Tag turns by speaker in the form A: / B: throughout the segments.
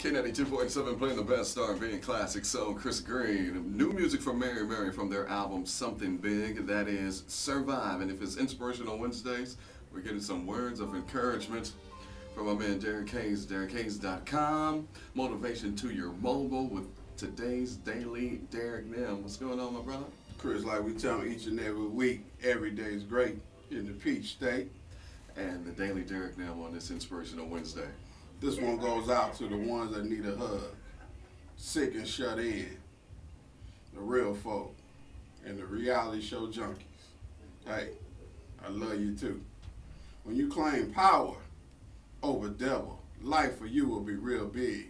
A: K92.7 playing the best R&B classic soul. Kris Green. New music from Mary Mary from their album Something Big. That is Survive. And if it's Inspirational Wednesdays, we're getting some words of encouragement from my man Derrick Hayes, DerrickHayes.com. Motivation to your mobile with today's daily Derrick Nim. What's going on, my brother?
B: Kris, like we tell each and every week, every day is great in the Peach State.
A: And the daily Derrick Nim on this Inspirational Wednesday.
B: This one goes out to the ones that need a hug, sick and shut in, the real folk, and the reality show junkies. Hey, I love you too. When you claim power over devil, life for you will be real big.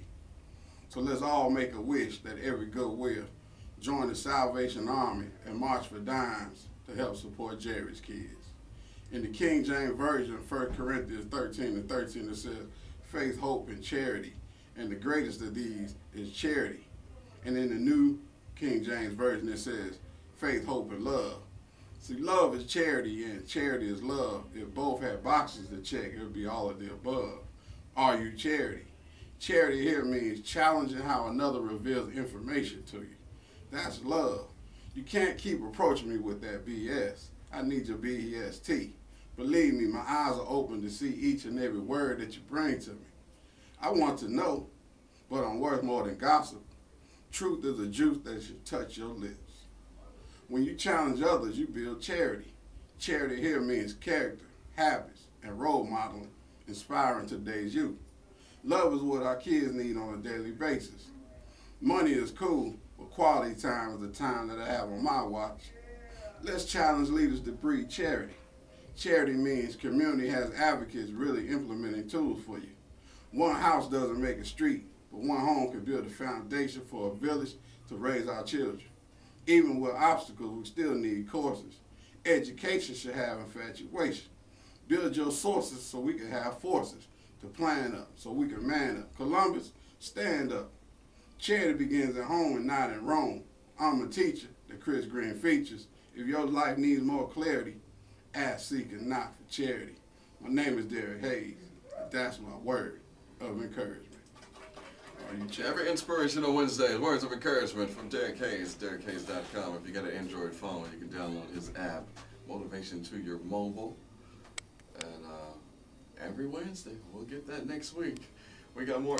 B: So let's all make a wish that every good will join the Salvation Army and march for dimes to help support Jerry's kids. In the King James Version, 1 Corinthians 13 and 13, it says, faith, hope, and charity. And the greatest of these is charity. And in the New King James Version, it says faith, hope, and love. See, love is charity and charity is love. If both had boxes to check, it would be all of the above. Are you charity? Charity here means challenging how another reveals information to you. That's love. You can't keep approaching me with that BS. I need your BEST. Believe me, my eyes are open to see each and every word that you bring to me. I want to know, but I'm worth more than gossip. Truth is a juice that should touch your lips. When you challenge others, you build charity. Charity here means character, habits, and role modeling, inspiring today's youth. Love is what our kids need on a daily basis. Money is cool, but quality time is the time that I have on my watch. Let's challenge leaders to breed charity. Charity means community has advocates really implementing tools for you. One house doesn't make a street, but one home can build a foundation for a village to raise our children. Even with obstacles, we still need courses. Education should have infatuation. Build your sources so we can have forces to plan up, so we can man up. Columbus, stand up. Charity begins at home and not in Rome. I'm a teacher, the Kris Green features. If your life needs more clarity, ask, seek, and not for charity. My name is Derrick Hayes. That's my word of encouragement.
A: Every inspirational Wednesday, words of encouragement from Derrick Hayes, DerrickHayes.com. If you got an Android phone, you can download his app, Motivation to Your Mobile. And uh, every Wednesday, we'll get that next week. We got more.